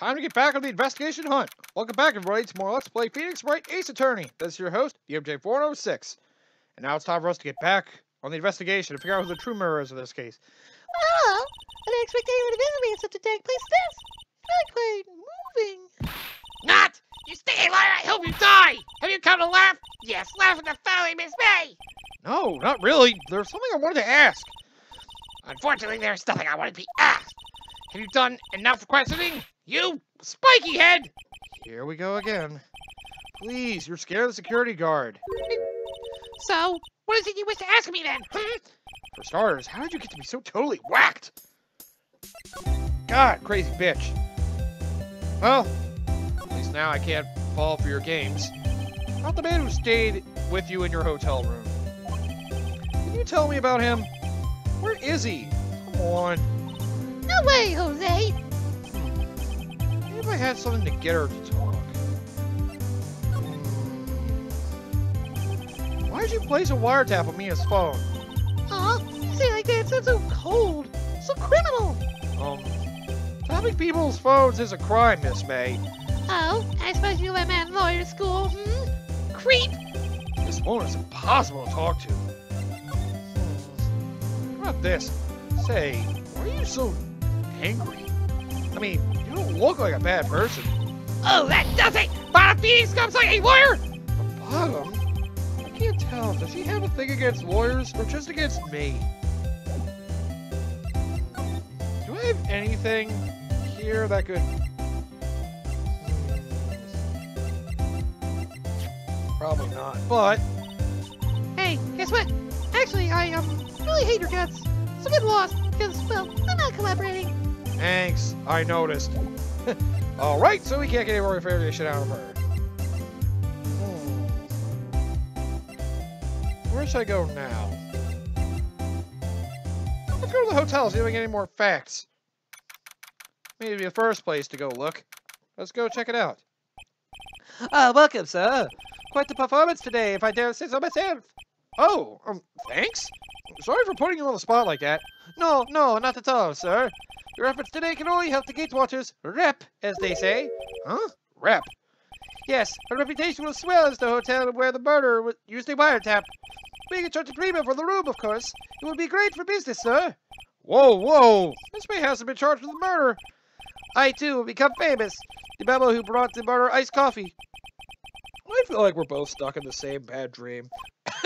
Time to get back on the investigation hunt. Welcome back, everybody, to more Let's Play Phoenix Wright Ace Attorney. This is your host, DMJ406. And now it's time for us to get back on the investigation and figure out who the true murderer is in this case. Oh, I didn't expect anyone to visit me in such a dank place as this. Really quite moving. Not! You sticky liar, I hope you die! Have you come to laugh? Yes, laugh at the folly, Miss May! No, not really. There's something I wanted to ask. Unfortunately, there's nothing I want to be asked. Have you done enough questioning? You spiky head! Here we go again. Please, you're scared of the security guard. So, what is it you wish to ask me then? Hmm? For starters, how did you get to be so totally whacked? God, crazy bitch. Well, at least now I can't fall for your games. Not the man who stayed with you in your hotel room. Can you tell me about him? Where is he? Come on. No way, Jose. Maybe if I had something to get her to talk. Hmm. Why'd you place a wiretap on Mia's phone? Aw, you say like that sounds so cold, so criminal. Um, tapping people's phones is a crime, Miss May. Oh, I suppose you went man lawyer school, hmm? Creep. This woman is impossible to talk to. Hmm. How about this? Say, why are you so angry? I mean, you don't look like a bad person. Oh, that does it! Bottom Phoenix comes like a lawyer! The bottom? I can't tell. Does she have a thing against lawyers or just against me? Do I have anything here that could... Probably not, but... Hey, guess what? Actually, I um really hate your guts. So get lost, because well, I'm not collaborating. Thanks, I noticed. Alright, so we can't get any more information out of her. Hmm. Where should I go now? Let's go to the hotel, see if we get any more facts. Maybe the first place to go look. Let's go check it out. Ah, welcome, sir. Quite the performance today, if I dare say so myself. Oh, um, thanks? Sorry for putting you on the spot like that. No, no, not at all, sir. Your efforts today can only help the Gatewater's rep, as they say. Huh? Rep? Yes, our reputation will swell as the hotel where the murderer was used a wiretap. Being in charge of premium for the room, of course. It would be great for business, sir. Whoa, whoa! This man hasn't been charged with the murder. I, too, will become famous. The bubble who brought the murder iced coffee. I feel like we're both stuck in the same bad dream.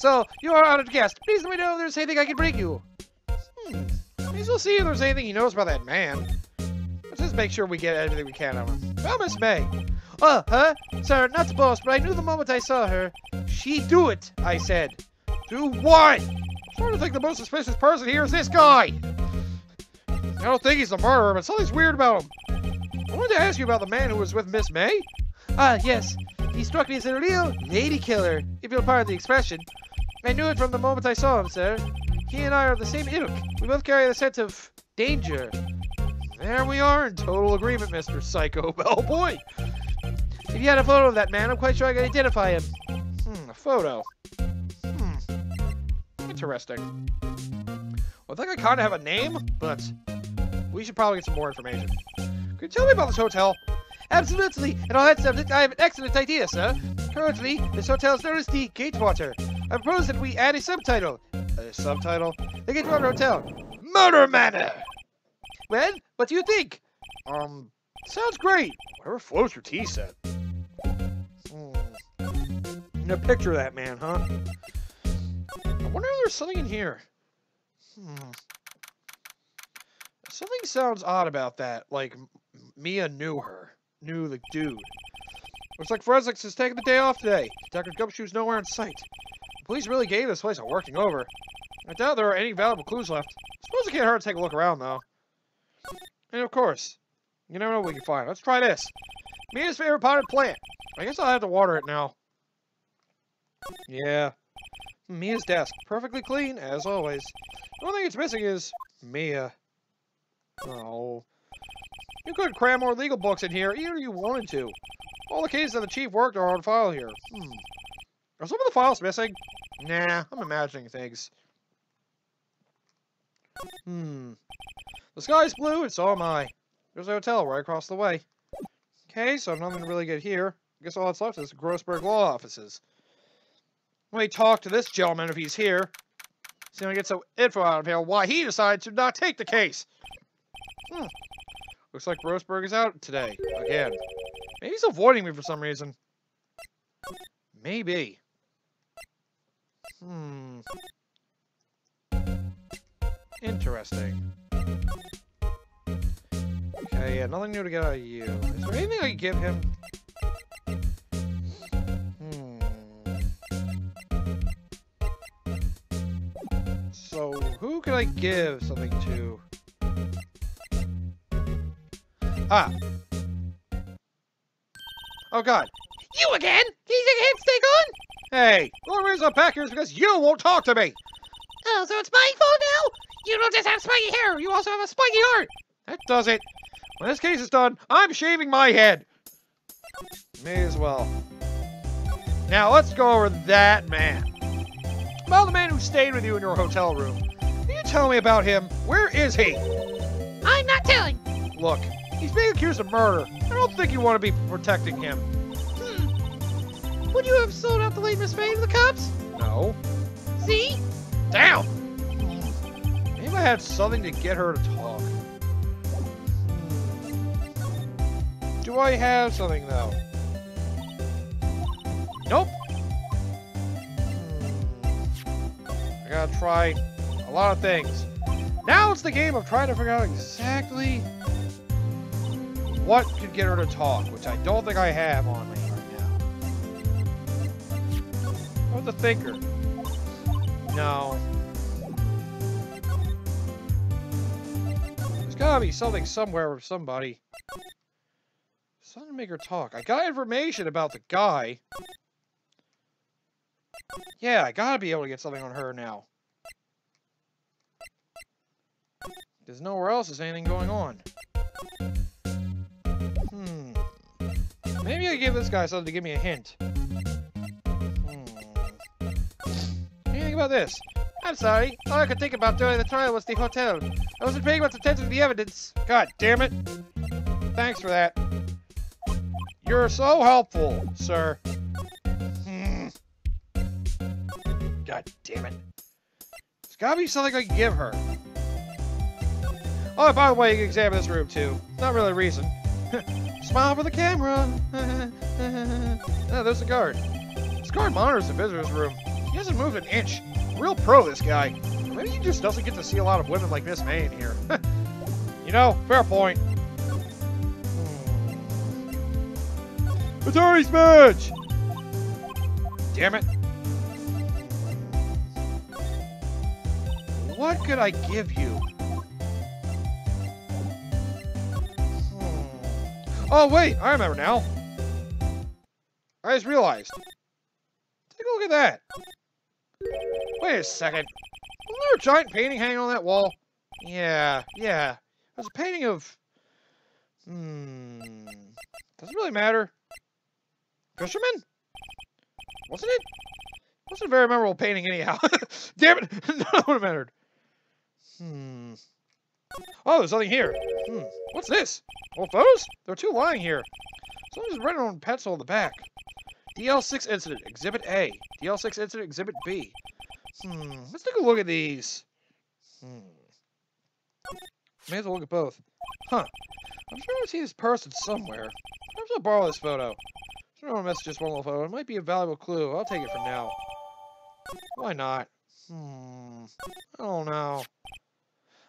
so, you are honored guest. Please let me know if there's anything I can bring you. Hmm. Maybe we'll see if there's anything he knows about that man. Let's just make sure we get everything we can out of him. Well, Miss May. Oh, huh? Sir, not to boast, but I knew the moment I saw her. She do it, I said. Do what? I'm starting to think the most suspicious person here is this guy. I don't think he's the murderer, but something's weird about him. I wanted to ask you about the man who was with Miss May. Ah, yes. He struck me as a real lady killer, if you'll pardon the expression. I knew it from the moment I saw him, sir. He and I are of the same ilk. We both carry the sense of danger. There we are in total agreement, Mr. Psycho Bellboy. If you had a photo of that man, I'm quite sure I could identify him. Hmm, a photo. Hmm. Interesting. Well, I think I kind of have a name, but we should probably get some more information. Could you tell me about this hotel? Absolutely. And on that subject, I have an excellent idea, sir. Currently, this hotel is known as the Gatewater. I propose that we add a subtitle. A subtitle? The Gatewater Hotel. Murder Manor! Well, what do you think? Um, sounds great. Whatever floats your tea set. Hmm. Now picture of that man, huh? I wonder if there's something in here. Hmm. Something sounds odd about that. Like, Mia knew her. Knew the dude. Looks like forensics is taking the day off today. Dr. Gumshoe's nowhere in sight. Police really gave this place a working over. I doubt there are any valuable clues left. Suppose it can't hurt to take a look around, though. And of course, you never know what we can find. Let's try this. Mia's favorite potted plant. I guess I'll have to water it now. Yeah. Mia's desk. Perfectly clean, as always. The only thing it's missing is Mia. Oh. You could cram more legal books in here, even if you wanted to. All the cases that the chief worked are on file here. Hmm. Are some of the files missing? Nah, I'm imagining things. Hmm. The sky's blue, and so am I. There's a hotel right across the way. Okay, so nothing really get here. I guess all that's left is Grossberg Law Offices. Let me talk to this gentleman if he's here. See if I get some info out of him why he decided to not take the case. Hmm. Looks like Grossberg is out today. Again. Maybe he's avoiding me for some reason. Maybe. Hmm. Interesting. Okay, yeah, nothing new to get out of you. Is there anything I can give him? Hmm. So, who can I give something to? Ah. Oh god. You again? He's a hit stick on? Hey, the only reason I'm back here is because you won't talk to me. Oh, so it's my fault now? You don't just have spiky hair, you also have a spiky heart. That does it. When this case is done, I'm shaving my head. May as well. Now let's go over that man. About the man who stayed with you in your hotel room. Can you tell me about him? Where is he? I'm not telling. Look, he's being accused of murder. I don't think you want to be protecting him. Would you have sold out the late Miss May to the cops? No. See? Down! Maybe I had something to get her to talk. Do I have something, though? Nope. Hmm. I gotta try a lot of things. Now it's the game of trying to figure out exactly what could get her to talk, which I don't think I have on me Or the thinker. No. There's gotta be something somewhere with somebody. Something to make her talk. I got information about the guy. Yeah, I gotta be able to get something on her now. There's nowhere else there's anything going on. Hmm. Maybe I give this guy something to give me a hint. About this? I'm sorry. All I could think about during the trial was the hotel. I wasn't paying much attention to the evidence. God damn it. Thanks for that. You're so helpful, sir. Hmm. God damn it. There's gotta be something I can give her. Oh, by the way, you can examine this room too. Not really a reason. Smile for the camera. oh, there's the guard. This guard monitors the visitor's room. He hasn't moved an inch. Real pro, this guy. Maybe he just doesn't get to see a lot of women like Miss May in here. you know, fair point. Hmm. Atari Smash! Damn it. What could I give you? Hmm. Oh, wait, I remember now. I just realized. Take a look at that. Wait a second. Wasn't there a giant painting hanging on that wall? Yeah, yeah. It was a painting of... Hmm... Doesn't really matter. Fisherman? Wasn't it? Wasn't a very memorable painting anyhow. Damn it! None would have mattered. Hmm... Oh, there's nothing here. Hmm. What's this? Old photos? There are two lying here. Someone's written on pencil on the back. DL6 incident, Exhibit A. DL6 incident, Exhibit B. Hmm, let's take a look at these. Hmm. May as well look at both. Huh. I'm sure I've seen this person somewhere. Perhaps I'll borrow this photo. I don't want to miss just one little photo. It might be a valuable clue. I'll take it for now. Why not? Hmm. I don't know.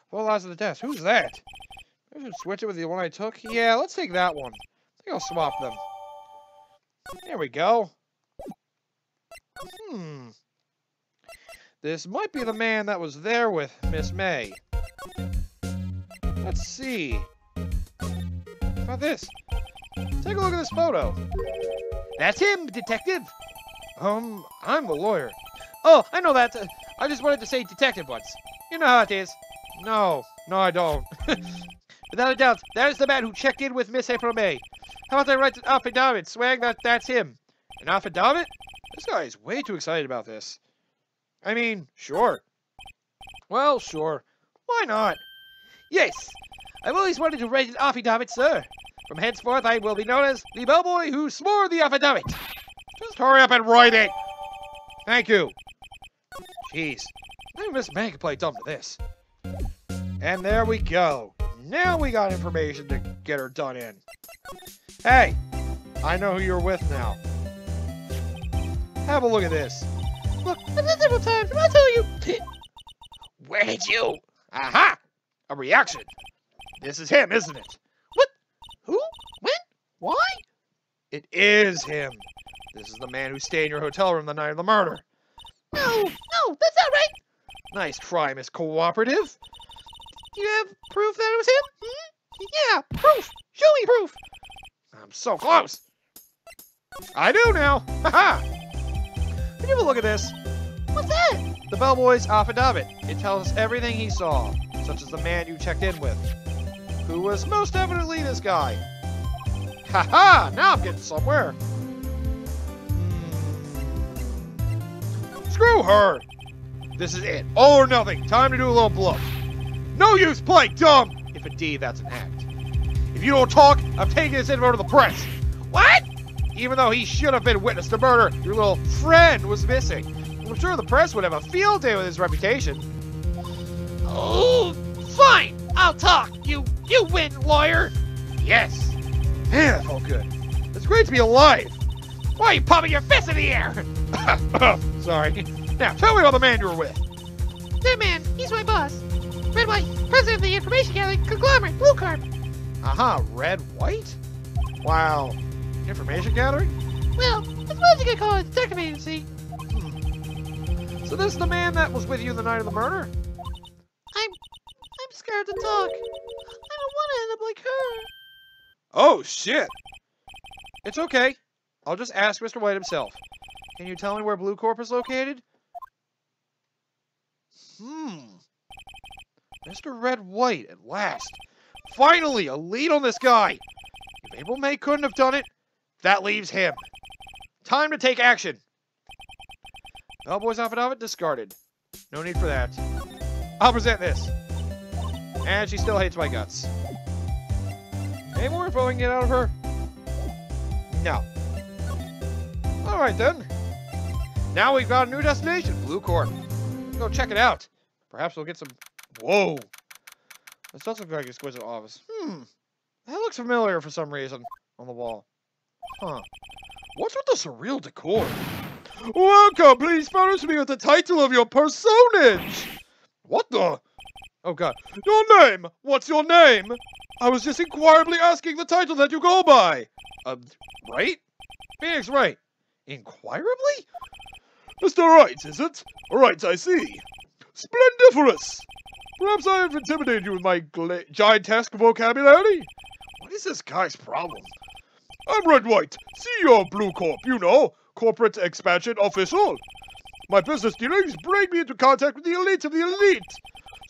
What lies at the desk? Who's that? I should switch it with the one I took. Yeah, let's take that one. I think I'll swap them. There we go. Hmm. This might be the man that was there with Miss May. Let's see. How about this? Take a look at this photo. That's him, detective. Um, I'm the lawyer. Oh, I know that. I just wanted to say detective once. You know how it is. No, no, I don't. Without a doubt, that is the man who checked in with Miss April May. How about I write an affidavit swag that that's him? An affidavit? This guy is way too excited about this. I mean, sure. Well, sure. Why not? Yes, I've always wanted to write an affidavit, sir. From henceforth, I will be known as the bellboy who swore the affidavit. Just hurry up and write it. Thank you. Jeez. Maybe Miss could play dumb to this. And there we go. Now we got information to get her done in. Hey, I know who you're with now. Have a look at this. Look, said several times, I'll tell you. Where did you? Aha! A reaction. This is him, isn't it? What? Who? When? Why? It is him. This is the man who stayed in your hotel room the night of the murder. No, no, that's not right. Nice try, Miss Cooperative. Do you have proof that it was him? Hmm? Yeah, proof. Show me proof. I'm so close. I do now. Haha. Can you have a look at this? What's that? The bellboy's affidavit. It tells us everything he saw, such as the man you checked in with, who was most evidently this guy. Haha! Now I'm getting somewhere. Hmm. Screw her! This is it. All or nothing. Time to do a little bluff. No use playing dumb, if indeed that's an act. If you don't talk, I'm taking this info to the press. What? Even though he should have been witness to murder, your little friend was missing. I'm sure the press would have a field day with his reputation. Oh, fine. I'll talk. You, you win, lawyer. Yes. Man, that felt good. It's great to be alive. Why are you pumping your fist in the air? Sorry. Now, tell me about the man you were with. That man, he's my boss. Red White, president of the information gathering conglomerate, Blue Corp. Aha, red, white? Wow. Information gathering? Well, I suppose you could call it a detective agency. So this is the man that was with you the night of the murder? I'm, I'm scared to talk. I don't want to end up like her. Oh, shit. It's okay. I'll just ask Mr. White himself. Can you tell me where Blue Corp is located? Hmm. Mr. Red White, at last. Finally, a lead on this guy. If April May couldn't have done it, that leaves him. Time to take action. Bellboy's affidavit discarded. No need for that. I'll present this. And she still hates my guts. Any more info I can get out of her? No. Alright then. Now we've got a new destination, Blue Corp. Go check it out. Perhaps we'll get some... Whoa! This does look like exquisite office. Hmm. That looks familiar for some reason on the wall. Huh. What's with the surreal decor? Welcome! Please furnish me with the title of your personage! What the? Oh god. Your name! What's your name? I was just inquirably asking the title that you go by. Uh, right? Phoenix Wright. Inquirably? Mr. Wright, is it? Right, I see. Splendiferous! Perhaps I have intimidated you with my giantesque vocabulary? What is this guy's problem? I'm Red White, CEO of Blue Corp, you know, corporate expansion official. My business dealings bring me into contact with the elite of the elite.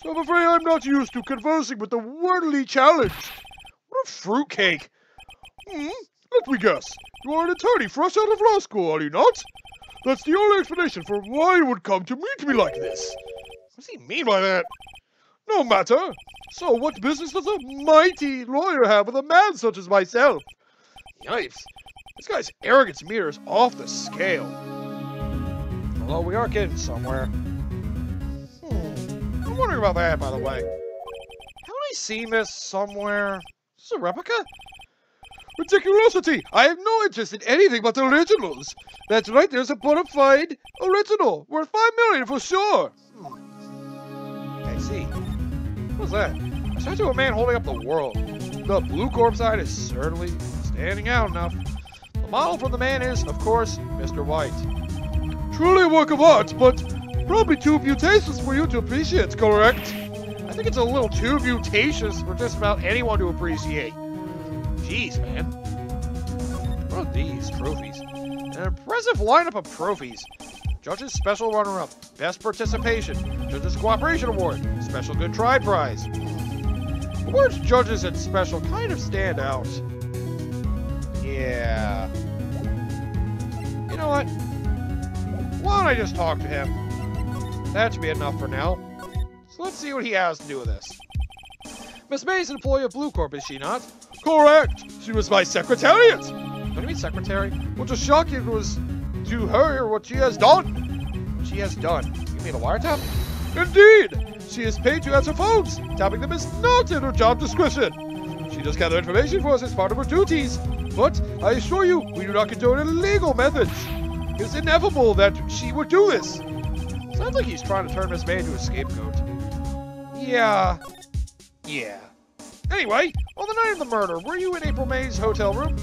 So I'm afraid I'm not used to conversing with the worldly challenged. What a fruitcake. Hmm? Let me guess. You are an attorney fresh out of law school, are you not? That's the only explanation for why you would come to meet me like this. What does he mean by that? No matter. So what business does a mighty lawyer have with a man such as myself? Yipes. This guy's arrogance meter is off the scale. Although we are getting somewhere. Hmm. I'm wondering about that, by the way. Haven't I seen this somewhere? Is this a replica? Ridiculosity! I have no interest in anything but the originals. That's right, there's a bona fide original. Worth five million for sure. Hmm. See. What's that? A statue of a man holding up the world. The Blue Corp's side is certainly standing out enough. The model for the man is, of course, Mr. White. Truly a work of art, but probably too beauticious for you to appreciate, correct? I think it's a little too beauticious for just about anyone to appreciate. Jeez, man. What are these trophies? An impressive lineup of trophies. Judge's Special Runner-Up, Best Participation, Judge's Cooperation Award, Special Good Try Prize. The words Judges and Special kind of stand out. Yeah. You know what? Why don't I just talk to him? That should be enough for now. So let's see what he has to do with this. Miss May's an employee of Blue Corp, is she not? Correct! She was my secretariat! What do you mean secretary? Well, to shock it was to her what she has done. She has done. You mean a wiretap? Indeed! She is paid to answer phones. Tapping them is not in her job description. She does gather information for us as part of her duties. But I assure you, we do not condone illegal methods. It's inevitable that she would do this. Sounds like he's trying to turn Miss May into a scapegoat. Yeah. Yeah. Anyway, on the night of the murder, were you in April May's hotel room?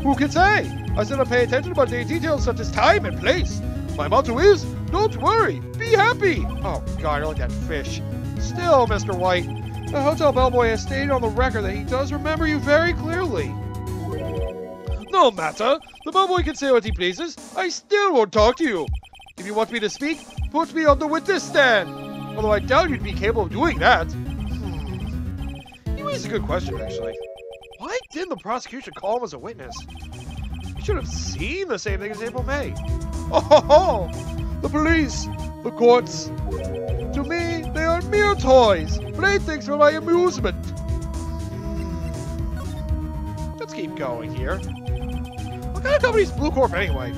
Who can say? I said I pay attention about day details such as time and place. My motto is, don't worry, be happy. Oh god, I like that fish. Still, Mr. White, the hotel bellboy has stated on the record that he does remember you very clearly. No matter, the bellboy can say what he pleases. I still won't talk to you. If you want me to speak, put me on the witness stand. Although I doubt you'd be capable of doing that. Hmm. You raise a good question, actually. Why didn't the prosecution call him as a witness? Should have seen the same thing as April May. Oh, ho, ho. the police, the courts. To me, they are mere toys, playthings for my amusement. Let's keep going here. What kind of company is Blue Corp anyway?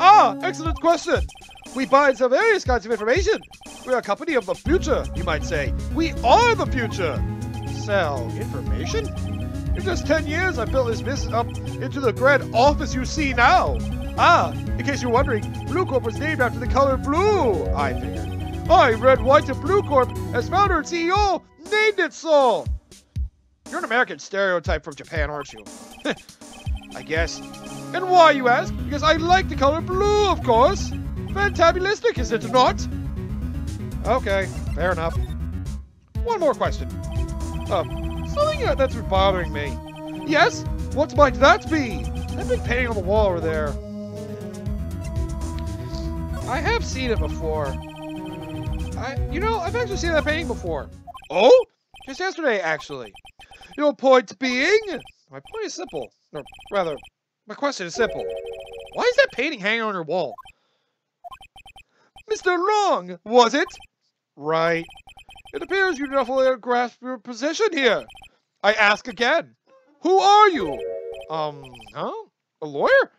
Ah, excellent question. We buy and sell various kinds of information. We're a company of the future, you might say. We are the future. Sell information? In just 10 years, I built this business up into the grand office you see now. Ah, in case you're wondering, Blue Corp was named after the color blue, I figured. I, Red, White, and Blue Corp, as founder and CEO, named it so. You're an American stereotype from Japan, aren't you? I guess. And why, you ask? Because I like the color blue, of course. Fantabulistic, is it not? Okay, fair enough. One more question. Um, Oh, something that's been bothering me. Yes? What might that be? That big painting on the wall over there. I have seen it before. I, you know, I've actually seen that painting before. Oh? Just yesterday, actually. Your point being? My point is simple. Or rather, my question is simple. Why is that painting hanging on your wall? Mr. Wrong, was it? Right. It appears you do not fully grasp your position here. I ask again. Who are you? Um, huh? A lawyer?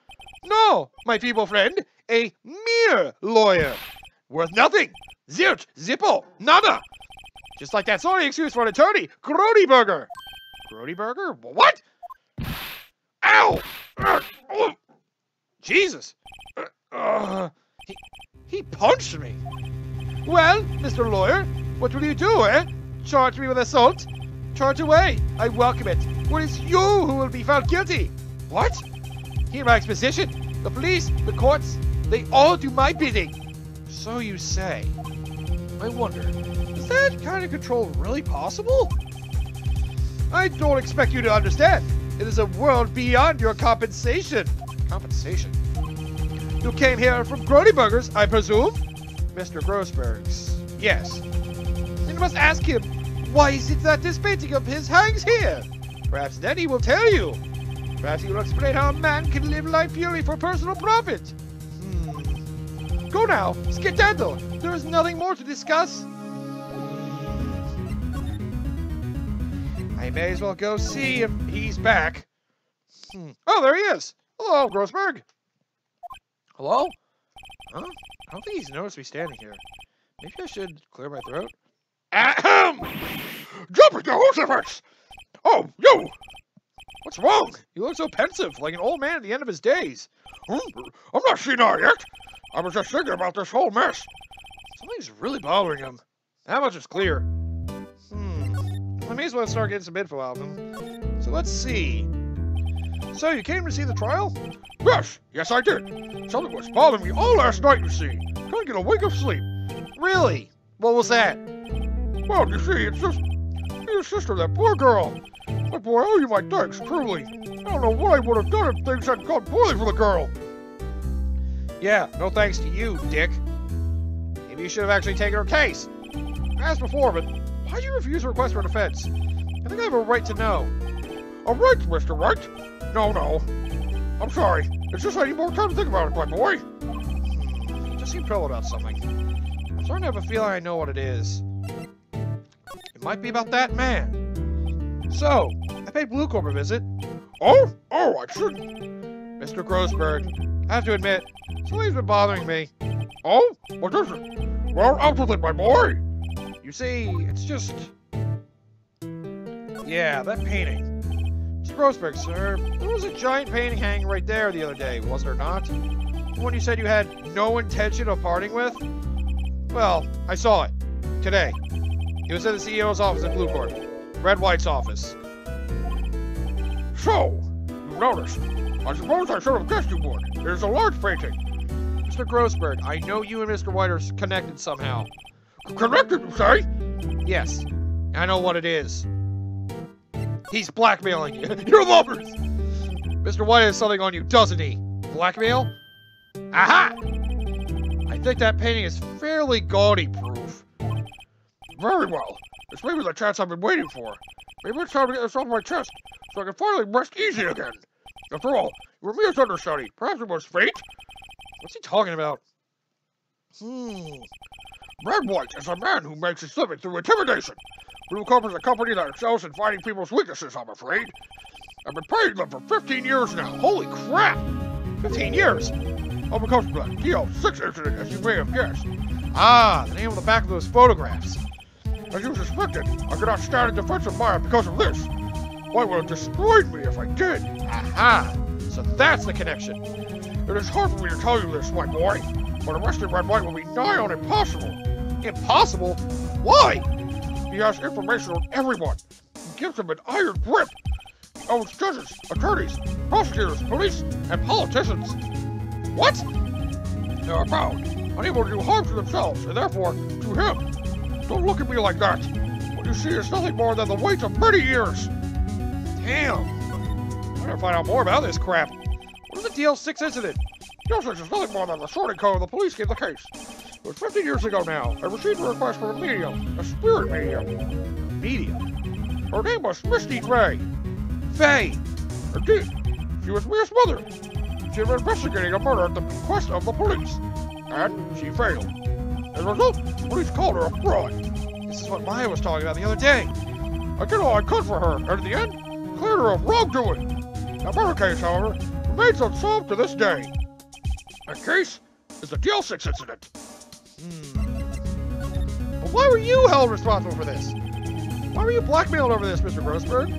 No, my feeble friend. A mere lawyer. Worth nothing. Zilch, zippo, nada. Just like that sorry excuse for an attorney, Grody Burger. Grody Burger? What? Ow! Jesus! Uh, uh, he, he punched me. Well, Mr. Lawyer, what will you do, eh? Charge me with assault? Charge away. I welcome it. It is you who will be found guilty. What? Hear my exposition. The police, the courts, they all do my bidding. So you say. I wonder, is that kind of control really possible? I don't expect you to understand. It is a world beyond your compensation. Compensation? You came here from Grody Burgers, I presume? Mr. Grossberg's. Yes. You must ask him, why is it that this painting of his hangs here? Perhaps then he will tell you. Perhaps he will explain how a man can live life purely for personal profit. Hmm. Go now, skedaddle. There is nothing more to discuss. I may as well go see if he's back. Hmm. Oh, there he is. Hello, Grossberg. Hello? Huh? I don't think he's noticed me standing here. Maybe I should clear my throat. Ahem! Jumping Jehoshaphat! Oh, you! What's wrong? You look so pensive, like an old man at the end of his days. Hmm? I'm not senile yet. I was just thinking about this whole mess. Something's really bothering him. That much is clear. Hmm. I may as well start getting some info out of him. So let's see. So, you came to see the trial? Yes, yes I did. Something was bothering me all last night, you see. Couldn't get a wink of sleep. Really? What was that? Well, you see, it's just your sister, that poor girl. But boy, I owe you my thanks, truly. I don't know what I would have done if things hadn't gone poorly for the girl. Yeah, no thanks to you, Dick. Maybe you should have actually taken her case. As before, but why'd you refuse a request for defense? I think I have a right to know. A right, Mr. White? No, no. I'm sorry. It's just I need more time to think about it, my boy. Hmm, just seem troubled about something. I'm starting to have a feeling I know what it is. It might be about that man. So, I paid Blue Corp a visit. Oh, oh, I shouldn't. Mr. Grossberg, I have to admit, something's been bothering me. Oh, what is it? Well, out with it, my boy. You see, it's just. Yeah, that painting. Mr. Grossberg, sir, there was a giant painting hanging right there the other day, was there not? The one you said you had no intention of parting with? Well, I saw it. Today. It was at the CEO's office in Blue Corp. Red White's office. So, you noticed. I suppose I should have guessed you would. It is a large painting. Mr. Grossberg, I know you and Mr. White are connected somehow. Connected, you say? Yes, I know what it is. He's blackmailing you. You're lovers! Mr. White has something on you, doesn't he? Blackmail? Aha! I think that painting is fairly gaudy proof. Very well. It's maybe the chance I've been waiting for. Maybe it's time to get this off my chest, so I can finally rest easy again. After all, you were Mia's understudy. Perhaps it was fate? What's he talking about? Hmm. Red White is a man who makes his living through intimidation. Blue Corp is a company that excels in finding people's weaknesses, I'm afraid. I've been paying them for 15 years now. Holy crap! 15 years! Because of that DL6 incident, as you may have guessed. Ah, the name on the back of those photographs. As you suspected, I could not stand in defense of because of this. White would have destroyed me if I did. Aha! So that's the connection. It is hard for me to tell you this, my boy, but arresting Red White will be nigh on impossible. Impossible? Why? He has information on everyone. He gives them an iron grip. He owns judges, attorneys, prosecutors, police, and politicians. What? They are bound, unable to do harm to themselves, and therefore to him. Don't look at me like that. What you see is nothing more than the weight of many years. Damn. I gotta find out more about this crap. What is the DL6 incident? Justice is nothing more than the sorting code the police gave the case. It was 15 years ago now. I received a request from a medium, a spirit medium. Medium. Her name was Misty Fey. Fey! Indeed, she was Mia's mother. She had been investigating a murder at the request of the police, and she failed. As a result, the police called her a fraud. This is what Maya was talking about the other day. I did all I could for her, and in the end, cleared her of wrongdoing. The murder case, however, remains unsolved to this day. The case is the DL6 incident. But why were you held responsible for this? Why were you blackmailed over this, Mr. Grossberg?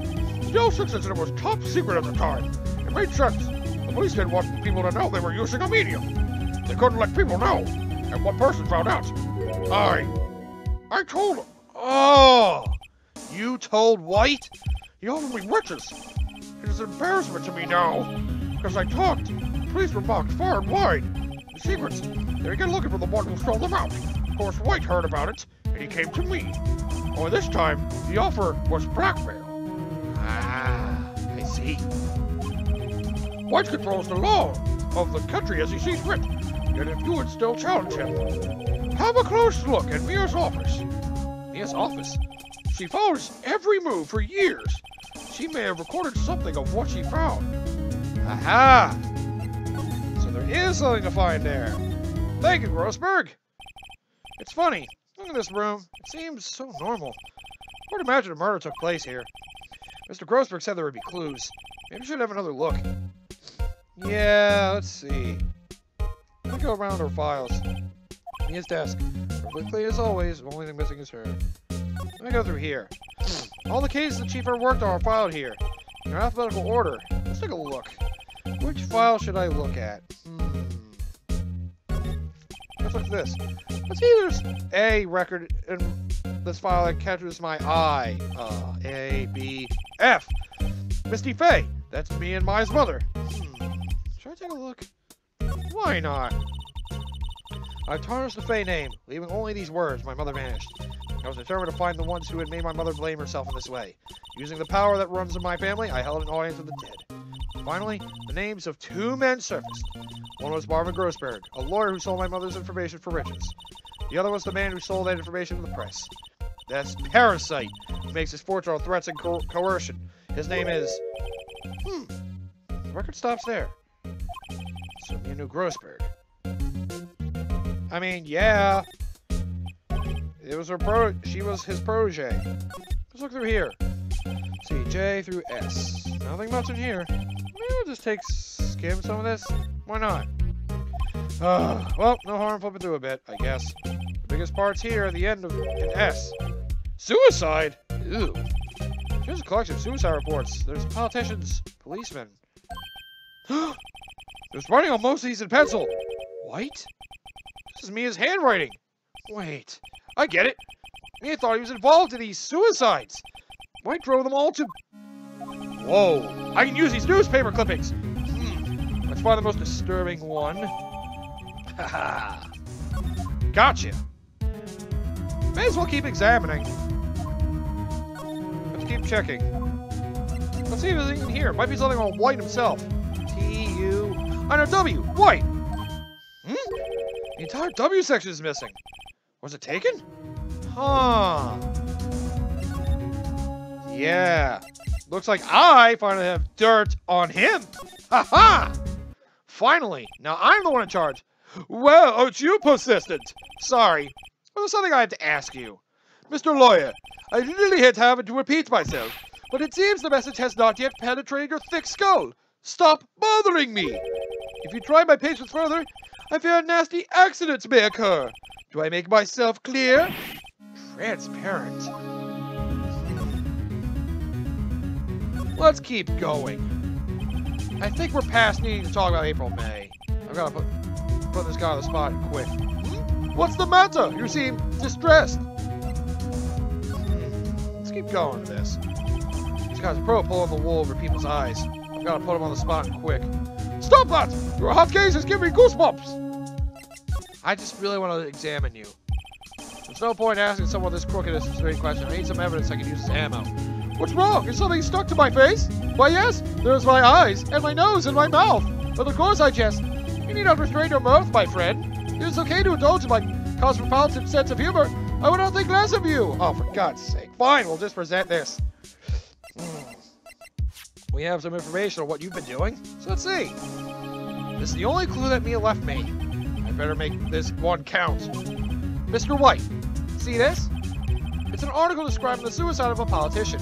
The DL6 incident was top secret at the time. It made sense. The police didn't want people to know they were using a medium. They couldn't let people know. And one person found out. I. I told him. Oh! You told White? He offered me riches. It is an embarrassment to me now. Because I talked. Police were mocked far and wide. The secrets. They began looking for the one who stole them out. Of course, White heard about it, and he came to me. Only this time, the offer was blackmail. Ah, I see. White controls the law of the country as he sees fit. Yet if you would still challenge him, have a close look at Mia's office. Mia's office. She follows every move for years. She may have recorded something of what she found. Aha! Is something to find there. Thank you, Grossberg. It's funny. Look at this room. It seems so normal. I would imagine a murder took place here. Mr. Grossberg said there would be clues. Maybe we should have another look. Yeah, let's see. Let me go around our files. In His desk. Perfectly as always. the Only thing missing is her. Let me go through here. All the cases the chief ever worked on are filed here. In alphabetical order. Let's take a look. Which file should I look at? Hmm. Let's look at this. Let's see there's a record in this file that catches my eye. Uh, A, B, F. Misty Fey. That's Mia and Maya's mother. Hmm. Should I take a look? Why not? I tarnished the Fey name, leaving only these words, my mother vanished. I was determined to find the ones who had made my mother blame herself in this way. Using the power that runs in my family, I held an audience of the dead. Finally, the names of two men surfaced. One was Marvin Grossberg, a lawyer who sold my mother's information for riches. The other was the man who sold that information to the press. That's Parasite, who makes his fortune on threats and co- coercion. His name is... Hmm. The record stops there. So you knew Grossberg. I mean, yeah. It was her pro. She was his protege. Let's look through here. See, J through S. Nothing much in here. Maybe we'll just take skim some of this. Why not? Uh, well, no harm flipping through a bit, I guess. The biggest parts here are the end of an S. Suicide? Ew. Here's a collection of suicide reports. There's politicians, policemen. There's writing on most of these in pencil. White? This is Mia's handwriting. Wait, I get it. Mia thought he was involved in these suicides. White drove them all to... Whoa, I can use these newspaper clippings. Hmm, let's find the most disturbing one. Haha. gotcha. May as well keep examining. Let's keep checking. Let's see if there's anything here. Might be something on White himself. T U. I know W. White. Hmm? The entire W section is missing. Was it taken? Huh. Yeah. Looks like I finally have dirt on him. Ha ha! Finally. Now I'm the one in charge. Well, it's you, persistent. Sorry. Well, there's something I had to ask you. Mr. Lawyer, I really hate having to repeat myself, but it seems the message has not yet penetrated your thick skull. Stop bothering me! If you try my patience further, I fear nasty accidents may occur. Do I make myself clear? Transparent. Let's keep going. I think we're past needing to talk about April May. I've got to put, put this guy on the spot quick. What's the matter? You seem distressed. Let's keep going with this. This guy's a pro pulling the wool over people's eyes. I've got to put him on the spot quick. Stop that! Your hot gaze is giving me goosebumps! I just really want to examine you. There's no point asking someone this crooked a straight question. I need some evidence I can use as ammo. What's wrong? Is something stuck to my face? Why, yes, there's my eyes, and my nose, and my mouth. But of course I jest. You need not restrain your mirth, my friend. It is okay to indulge in my cosmopolitan sense of humor. I would not think less of you. Oh, for God's sake. Fine, we'll just present this. Hmm. We have some information on what you've been doing, so let's see. This is the only clue that Mia left me. I better make this one count. Mr. White, see this? It's an article describing the suicide of a politician.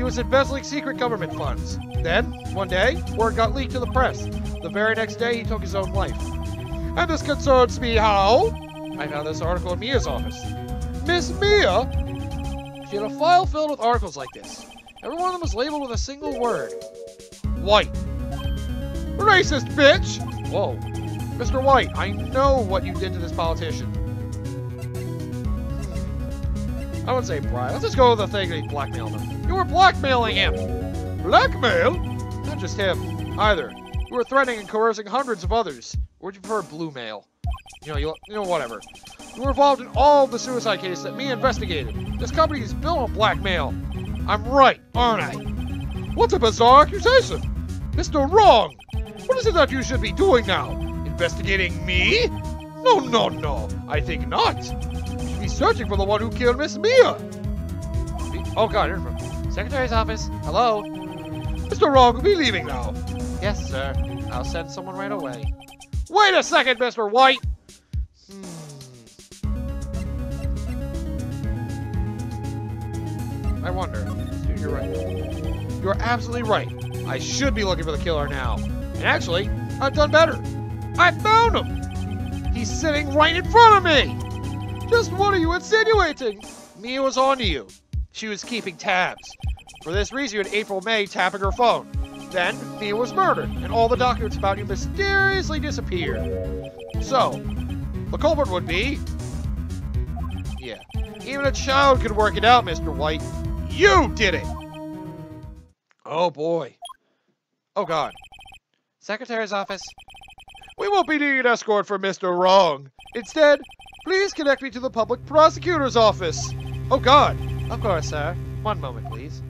He was embezzling secret government funds. Then, one day, word got leaked to the press. The very next day, he took his own life. And this concerns me how? I found this article in Mia's office. Miss Mia? She had a file filled with articles like this. Every one of them was labeled with a single word. White. Racist bitch! Whoa. Mr. White, I know what you did to this politician. I wouldn't say bribe. Let's just go with the thing that he blackmailed him. You were blackmailing him! Blackmail? Not just him, either. You were threatening and coercing hundreds of others. Or would you prefer blue mail? You know, you, you know, whatever. You were involved in all the suicide cases that Mia investigated. This company is built on blackmail. I'm right, aren't I? What a bizarre accusation! Mr. Wrong! What is it that you should be doing now? Investigating me? No, no, no. I think not. You should be searching for the one who killed Miss Mia. Oh, God, here's from Secretary's office. Hello. Mr. Wrong will be leaving now. Yes, sir. I'll send someone right away. Wait a second, Mr. White. Hmm. I wonder. You're right. You're absolutely right. I should be looking for the killer now. And actually, I've done better. I found him! He's sitting right in front of me! Just what are you insinuating? Mia was onto you. She was keeping tabs. For this reason, you April May tapping her phone. Then, Mia was murdered, and all the documents about you mysteriously disappeared. So, the culprit would be... Yeah. Even a child could work it out, Mr. White. You did it! Oh, boy. Oh, God. Secretary's office. We won't be needing an escort for Mr. Wrong. Instead, please connect me to the public prosecutor's office. Oh, God. Of course, sir. One moment, please.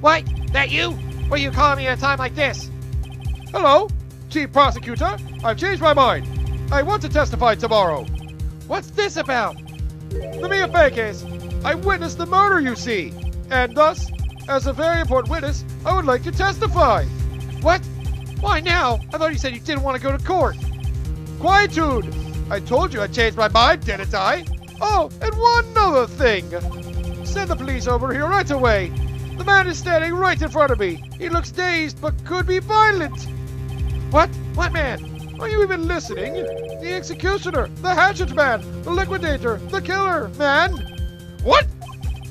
What? That you? What are you calling me at a time like this? Hello, Chief Prosecutor. I've changed my mind. I want to testify tomorrow. What's this about? The Mia case. I witnessed the murder, you see. And thus, as a very important witness, I would like to testify. What? Why now? I thought you said you didn't want to go to court. Quietude! I told you I changed my mind, didn't I? Oh, and one other thing. Send the police over here right away. The man is standing right in front of me. He looks dazed, but could be violent. What? What man? Are you even listening? The executioner, the hatchet man, the liquidator, the killer, man. What?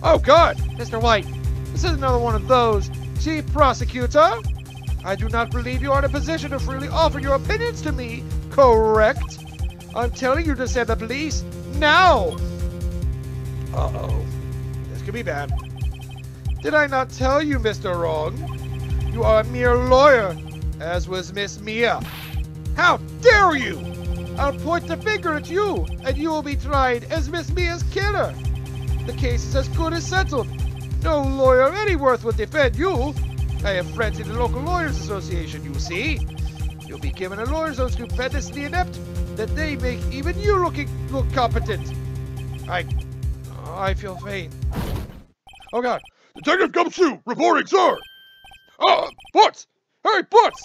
Oh, God. Mr. White, this is another one of those. Chief Prosecutor, I do not believe you are in a position to freely offer your opinions to me, correct? I'm telling you to send the police now. Uh-oh. This could be bad. Did I not tell you, Mr. Wrong? You are a mere lawyer, as was Miss Mia. How dare you! I'll point the finger at you, and you will be tried as Miss Mia's killer. The case is as good as settled. No lawyer any worth will defend you. I have friends in the local lawyers association, you see. You'll be given a lawyer so stupendously inept that they make even you looking look competent. I, I feel faint. Oh God! Detective Gumshoe, reporting, sir. Uh, Butz. Hey, Butz.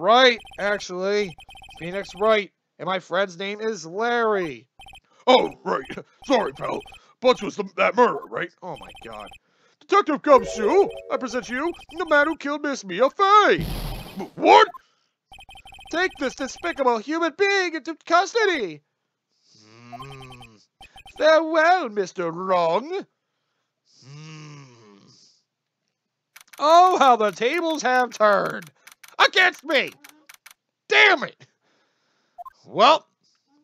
Right, actually, Phoenix Wright, and my friend's name is Larry. Oh, right. Sorry, pal. Butz was the, that murderer, right? Oh my God! Detective Gumshoe, I present you the man who killed Miss Mia Fey. M- What? Take this despicable human being into custody. Hmm. Farewell, Mr. Wrong. Hmm. Oh, how the tables have turned against me! Damn it! Well,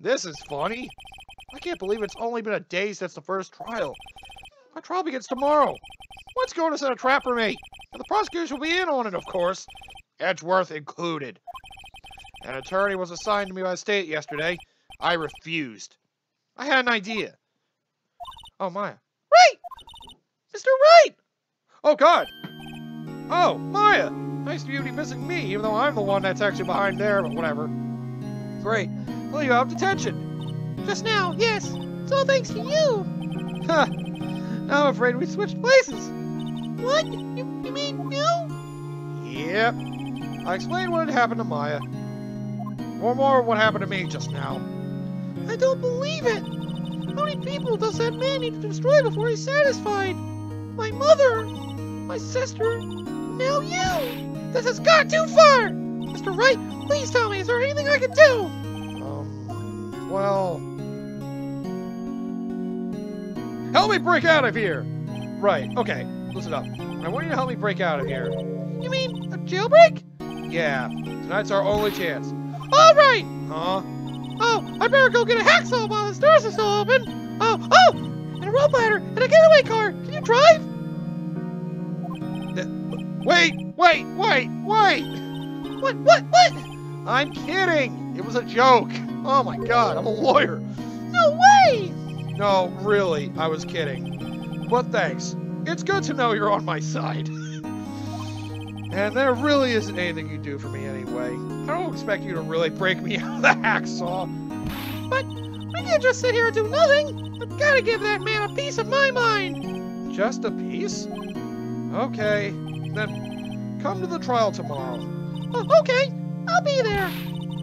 this is funny. I can't believe it's only been a day since the first trial. My trial begins tomorrow. What's going to set a trap for me? And the prosecution will be in on it, of course. Edgeworth included. An attorney was assigned to me by the state yesterday. I refused. I had an idea. Oh, Maya. Right! Mr. Wright! Oh, God! Oh, Maya! Nice of you to be missing me, even though I'm the one that's actually behind there, but whatever. Great. Well, you have detention. Just now, yes. It's all thanks to you. Ha! Now I'm afraid we switched places. What? You, you mean you? Yep. I explained what had happened to Maya. Or more what happened to me just now. I don't believe it. How many people does that man need to destroy before he's satisfied? My mother, my sister, now you. This has got too far. Mr. Wright, please tell me, is there anything I can do? Um, well... Help me break out of here! Right, okay, listen up. I want you to help me break out of here. You mean a jailbreak? Yeah, tonight's our only chance. All right. Huh? Oh, I better go get a hacksaw while the stores are still open. Oh, oh, and a rope ladder and a getaway car. Can you drive? Wait, wait, wait, wait! What, what, what? I'm kidding! It was a joke! Oh my god, I'm a lawyer! No way! No, really, I was kidding. But thanks. It's good to know you're on my side. And there really isn't anything you do for me anyway. I don't expect you to really break me out of the hacksaw. But I can't just sit here and do nothing. I've got to give that man a piece of my mind. Just a piece? Okay, then come to the trial tomorrow. Oh, okay, I'll be there.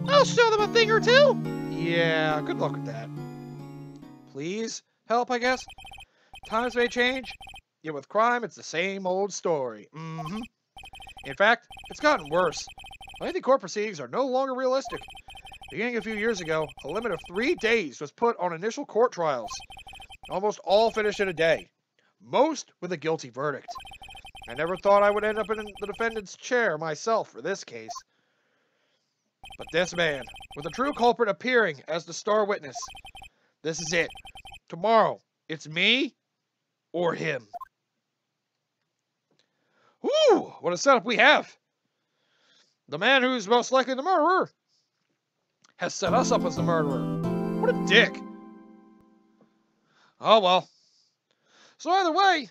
I'll show them a thing or two. Yeah, good luck with that. Please help, I guess. Times may change, yet with crime, it's the same old story. Mm-hmm. In fact, it's gotten worse. Lengthy court proceedings are no longer realistic. Beginning a few years ago, a limit of three days was put on initial court trials. Almost all finished in a day. Most with a guilty verdict. I never thought I would end up in the defendant's chair myself for this case. But this man, with the true culprit appearing as the star witness, this is it. Tomorrow, it's me or him. Woo! What a setup we have! The man who's most likely the murderer has set us up as the murderer. What a dick! Oh well. So either way,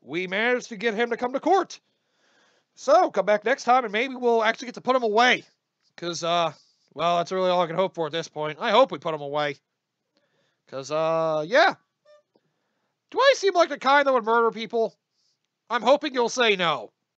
we managed to get him to come to court. So come back next time and maybe we'll actually get to put him away. Because, uh, well, that's really all I can hope for at this point. I hope we put him away. Because, uh, yeah. Do I seem like the kind that would murder people? I'm hoping you'll say no.